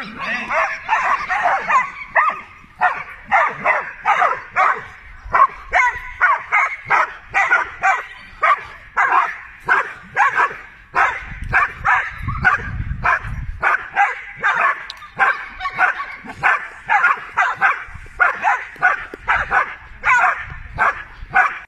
哎。呀